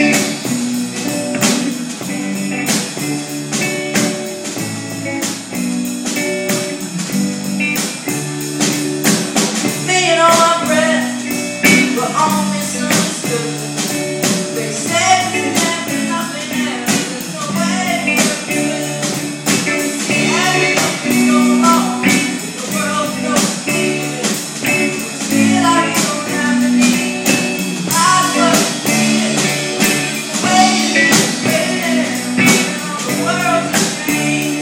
do. be.